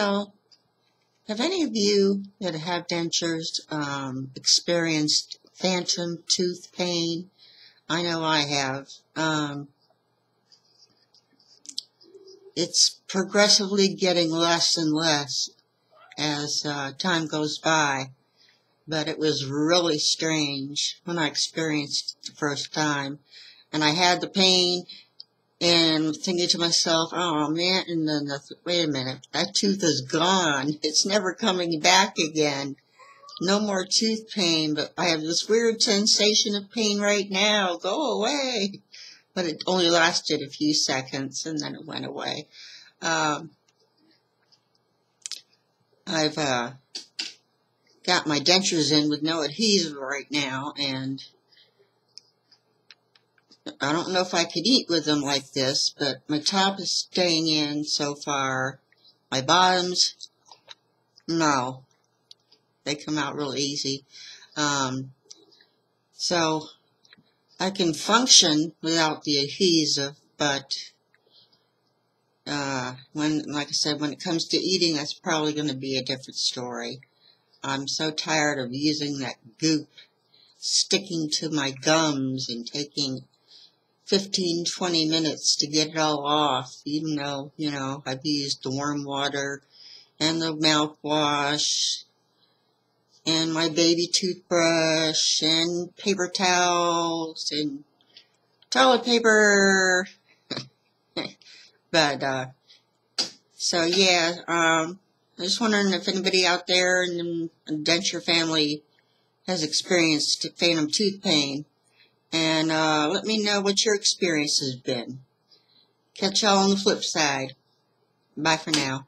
Well, have any of you that have dentures um, experienced phantom tooth pain? I know I have. Um, it's progressively getting less and less as uh, time goes by, but it was really strange when I experienced it the first time. And I had the pain and thinking to myself, oh man, and then the, wait a minute, that tooth is gone. It's never coming back again. No more tooth pain, but I have this weird sensation of pain right now. Go away. But it only lasted a few seconds and then it went away. Um, I've uh, got my dentures in with no adhesive right now and I don't know if I could eat with them like this, but my top is staying in so far. My bottoms, no. They come out real easy. Um, so I can function without the adhesive, but uh, when, like I said, when it comes to eating, that's probably going to be a different story. I'm so tired of using that goop sticking to my gums and taking 15, 20 minutes to get it all off, even though, you know, I've used the warm water and the mouthwash and my baby toothbrush and paper towels and toilet paper. but, uh, so yeah, um, I was wondering if anybody out there in the denture family has experienced phantom tooth pain and uh, let me know what your experience has been. Catch y'all on the flip side. Bye for now.